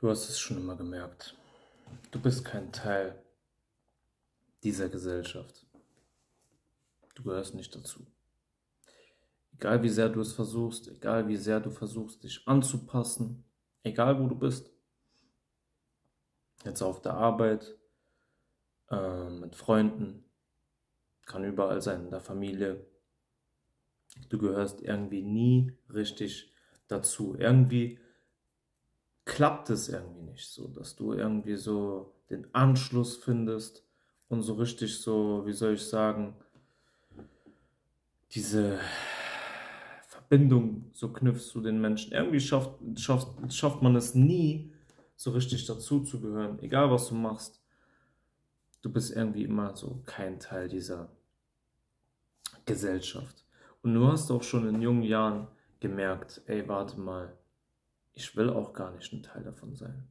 Du hast es schon immer gemerkt. Du bist kein Teil dieser Gesellschaft. Du gehörst nicht dazu. Egal wie sehr du es versuchst, egal wie sehr du versuchst, dich anzupassen, egal wo du bist. Jetzt auf der Arbeit, äh, mit Freunden, kann überall sein, in der Familie. Du gehörst irgendwie nie richtig dazu. Irgendwie klappt es irgendwie nicht so, dass du irgendwie so den Anschluss findest und so richtig so, wie soll ich sagen, diese Verbindung so knüpfst zu den Menschen. Irgendwie schafft, schafft, schafft man es nie, so richtig dazu zu gehören, egal was du machst. Du bist irgendwie immer so kein Teil dieser Gesellschaft. Und du hast auch schon in jungen Jahren gemerkt, ey, warte mal, ich will auch gar nicht ein Teil davon sein.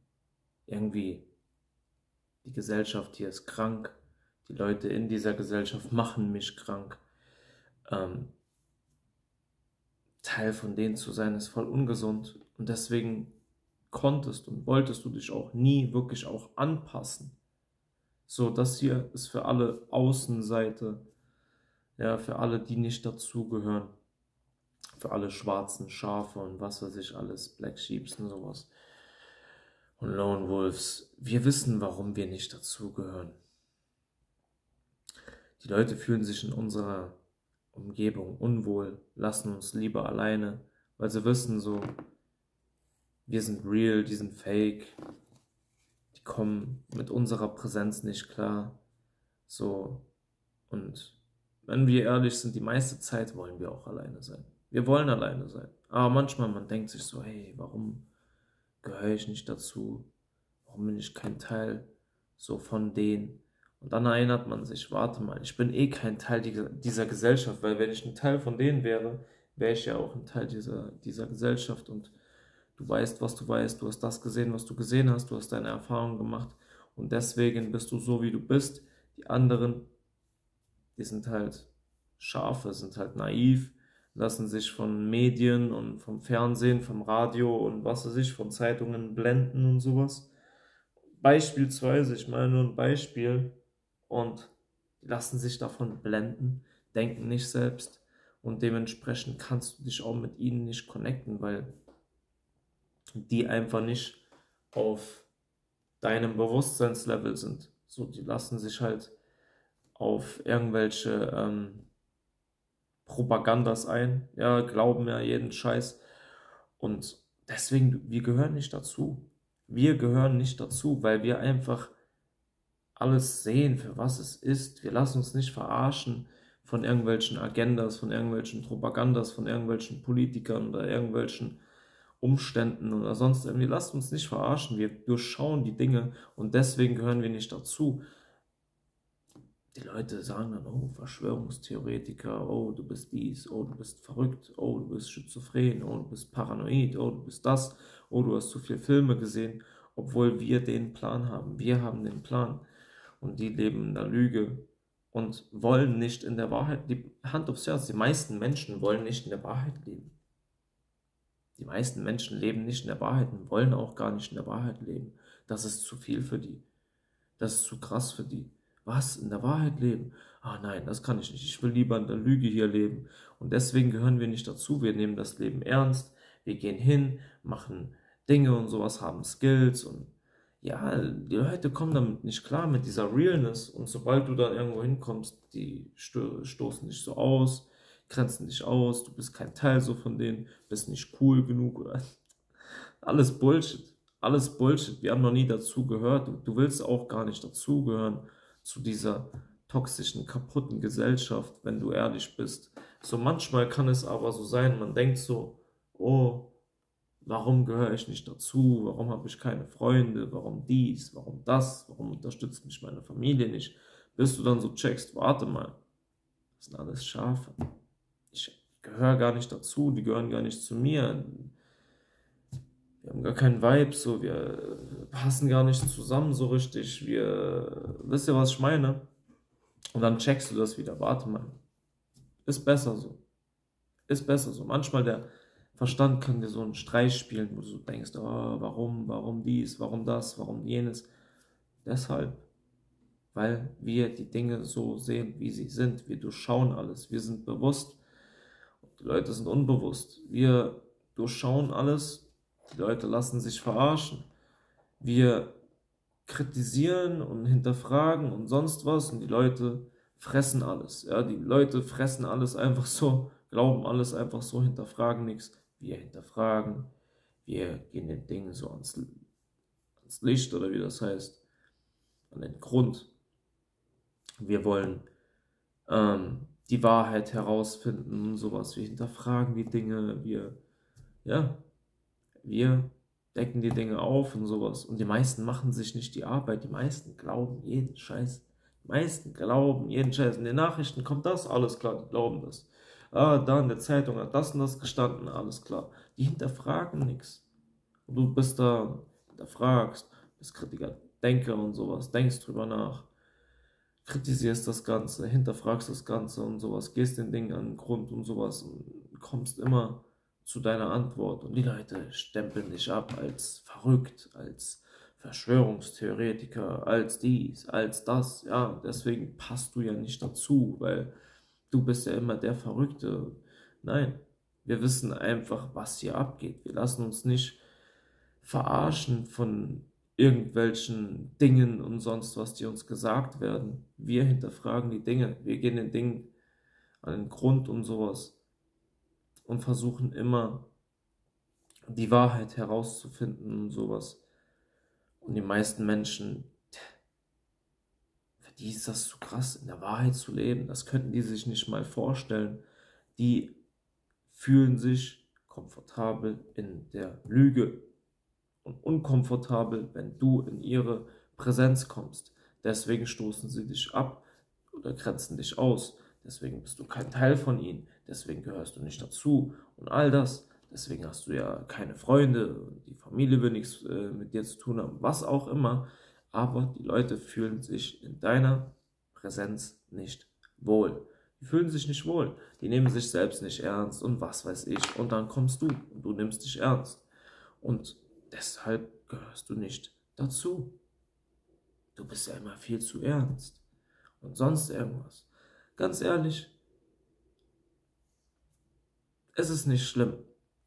Irgendwie, die Gesellschaft hier ist krank, die Leute in dieser Gesellschaft machen mich krank. Ähm, Teil von denen zu sein ist voll ungesund und deswegen konntest und wolltest du dich auch nie wirklich auch anpassen. So, das hier ist für alle Außenseite, ja, für alle, die nicht dazugehören für alle schwarzen Schafe und was weiß ich alles, Black Sheeps und sowas. Und Lone Wolves, wir wissen, warum wir nicht dazugehören. Die Leute fühlen sich in unserer Umgebung unwohl, lassen uns lieber alleine, weil sie wissen so, wir sind real, die sind fake, die kommen mit unserer Präsenz nicht klar. So, und wenn wir ehrlich sind, die meiste Zeit wollen wir auch alleine sein. Wir wollen alleine sein. Aber manchmal, man denkt sich so, hey, warum gehöre ich nicht dazu? Warum bin ich kein Teil so von denen? Und dann erinnert man sich, warte mal, ich bin eh kein Teil dieser Gesellschaft, weil wenn ich ein Teil von denen wäre, wäre ich ja auch ein Teil dieser, dieser Gesellschaft und du weißt, was du weißt, du hast das gesehen, was du gesehen hast, du hast deine Erfahrungen gemacht und deswegen bist du so, wie du bist. Die anderen, die sind halt Schafe, sind halt naiv, lassen sich von Medien und vom Fernsehen, vom Radio und was weiß ich, von Zeitungen blenden und sowas. Beispielsweise, ich meine nur ein Beispiel, und lassen sich davon blenden, denken nicht selbst und dementsprechend kannst du dich auch mit ihnen nicht connecten, weil die einfach nicht auf deinem Bewusstseinslevel sind. So, die lassen sich halt auf irgendwelche ähm, Propagandas ein, ja, glauben ja jeden Scheiß. Und deswegen, wir gehören nicht dazu. Wir gehören nicht dazu, weil wir einfach alles sehen, für was es ist. Wir lassen uns nicht verarschen von irgendwelchen Agendas, von irgendwelchen Propagandas, von irgendwelchen Politikern oder irgendwelchen Umständen oder sonst irgendwie. Lasst uns nicht verarschen. Wir durchschauen die Dinge und deswegen gehören wir nicht dazu die Leute sagen dann, oh, Verschwörungstheoretiker, oh, du bist dies, oh, du bist verrückt, oh, du bist schizophren, oh, du bist paranoid, oh, du bist das, oh, du hast zu viele Filme gesehen, obwohl wir den Plan haben. Wir haben den Plan. Und die leben in der Lüge und wollen nicht in der Wahrheit, die Hand aufs Herz, die meisten Menschen wollen nicht in der Wahrheit leben. Die meisten Menschen leben nicht in der Wahrheit und wollen auch gar nicht in der Wahrheit leben. Das ist zu viel für die. Das ist zu krass für die. Was? In der Wahrheit leben? Ah nein, das kann ich nicht. Ich will lieber in der Lüge hier leben. Und deswegen gehören wir nicht dazu. Wir nehmen das Leben ernst. Wir gehen hin, machen Dinge und sowas, haben Skills und ja, die Leute kommen damit nicht klar mit dieser Realness. Und sobald du dann irgendwo hinkommst, die sto stoßen dich so aus, grenzen dich aus, du bist kein Teil so von denen, bist nicht cool genug alles Bullshit. Alles Bullshit. Wir haben noch nie dazu gehört. Du, du willst auch gar nicht dazugehören zu dieser toxischen, kaputten Gesellschaft, wenn du ehrlich bist. So manchmal kann es aber so sein, man denkt so, oh, warum gehöre ich nicht dazu? Warum habe ich keine Freunde? Warum dies? Warum das? Warum unterstützt mich meine Familie nicht? Bis du dann so checkst, warte mal, das sind alles Schafe. Ich gehöre gar nicht dazu, die gehören gar nicht zu mir wir haben gar keinen Vibe, so, wir passen gar nicht zusammen so richtig, wir, wisst ihr, was ich meine? Und dann checkst du das wieder, warte mal, ist besser so, ist besser so. Manchmal der Verstand kann dir so einen Streich spielen, wo du denkst, oh, warum, warum dies, warum das, warum jenes. Deshalb, weil wir die Dinge so sehen, wie sie sind. Wir durchschauen alles. Wir sind bewusst. Die Leute sind unbewusst. Wir durchschauen alles. Die Leute lassen sich verarschen. Wir kritisieren und hinterfragen und sonst was und die Leute fressen alles. Ja, die Leute fressen alles einfach so, glauben alles einfach so, hinterfragen nichts. Wir hinterfragen, wir gehen den Dingen so ans, ans Licht oder wie das heißt, an den Grund. Wir wollen ähm, die Wahrheit herausfinden und sowas. Wir hinterfragen die Dinge, wir, ja, wir decken die Dinge auf und sowas. Und die meisten machen sich nicht die Arbeit. Die meisten glauben jeden Scheiß. Die meisten glauben jeden Scheiß. In den Nachrichten kommt das, alles klar, die glauben das. Ah, da in der Zeitung hat das und das gestanden, alles klar. Die hinterfragen nichts. Und du bist da, hinterfragst, bist Kritiker, Denker und sowas, denkst drüber nach, kritisierst das Ganze, hinterfragst das Ganze und sowas, gehst den Dingen an den Grund und sowas und kommst immer zu deiner Antwort. Und die Leute stempeln dich ab als verrückt, als Verschwörungstheoretiker, als dies, als das. Ja, deswegen passt du ja nicht dazu, weil du bist ja immer der Verrückte. Nein, wir wissen einfach, was hier abgeht. Wir lassen uns nicht verarschen von irgendwelchen Dingen und sonst was, die uns gesagt werden. Wir hinterfragen die Dinge. Wir gehen den Dingen an den Grund und sowas und versuchen immer die Wahrheit herauszufinden und sowas. Und die meisten Menschen, für die ist das zu krass, in der Wahrheit zu leben. Das könnten die sich nicht mal vorstellen. Die fühlen sich komfortabel in der Lüge und unkomfortabel, wenn du in ihre Präsenz kommst. Deswegen stoßen sie dich ab oder grenzen dich aus. Deswegen bist du kein Teil von ihnen deswegen gehörst du nicht dazu und all das. Deswegen hast du ja keine Freunde, die Familie will nichts äh, mit dir zu tun haben, was auch immer. Aber die Leute fühlen sich in deiner Präsenz nicht wohl. Die fühlen sich nicht wohl. Die nehmen sich selbst nicht ernst und was weiß ich. Und dann kommst du und du nimmst dich ernst. Und deshalb gehörst du nicht dazu. Du bist ja immer viel zu ernst. Und sonst irgendwas. Ganz ehrlich, es ist nicht schlimm,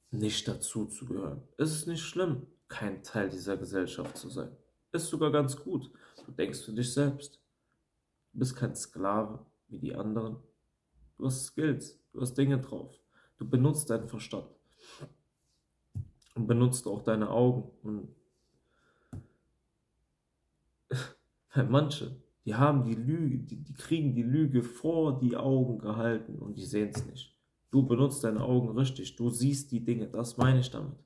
nicht dazu zu gehören. Es ist nicht schlimm, kein Teil dieser Gesellschaft zu sein. Ist sogar ganz gut. Du denkst für dich selbst. Du bist kein Sklave wie die anderen. Du hast Skills, du hast Dinge drauf. Du benutzt deinen Verstand. Und benutzt auch deine Augen. Und weil manche, die haben die Lüge, die, die kriegen die Lüge vor die Augen gehalten und die sehen es nicht. Du benutzt deine Augen richtig, du siehst die Dinge, das meine ich damit.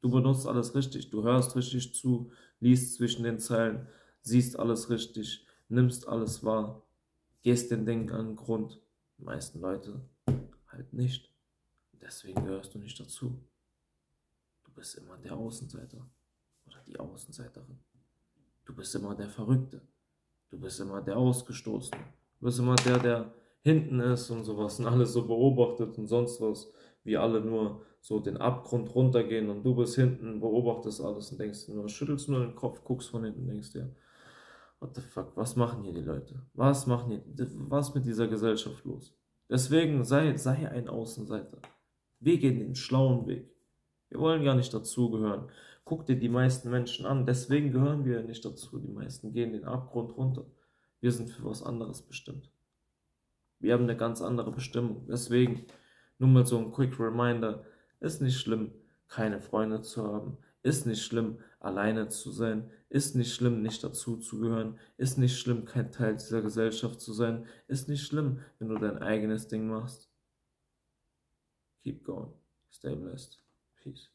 Du benutzt alles richtig, du hörst richtig zu, liest zwischen den Zeilen, siehst alles richtig, nimmst alles wahr, gehst den Dingen an den Grund. Die meisten Leute halt nicht. Deswegen gehörst du nicht dazu. Du bist immer der Außenseiter oder die Außenseiterin. Du bist immer der Verrückte. Du bist immer der Ausgestoßene. Du bist immer der, der hinten ist und sowas und alles so beobachtet und sonst was, wie alle nur so den Abgrund runtergehen und du bist hinten, beobachtest alles und denkst nur, schüttelst nur den Kopf, guckst von hinten, denkst dir, what the fuck, was machen hier die Leute? Was machen hier, was mit dieser Gesellschaft los? Deswegen sei, sei ein Außenseiter. Wir gehen den schlauen Weg. Wir wollen gar nicht dazugehören. Guck dir die meisten Menschen an. Deswegen gehören wir nicht dazu. Die meisten gehen den Abgrund runter. Wir sind für was anderes bestimmt. Wir haben eine ganz andere Bestimmung. Deswegen nur mal so ein Quick Reminder. Ist nicht schlimm, keine Freunde zu haben. Ist nicht schlimm, alleine zu sein. Ist nicht schlimm, nicht dazu zu gehören. Ist nicht schlimm, kein Teil dieser Gesellschaft zu sein. Ist nicht schlimm, wenn du dein eigenes Ding machst. Keep going. Stay blessed. Peace.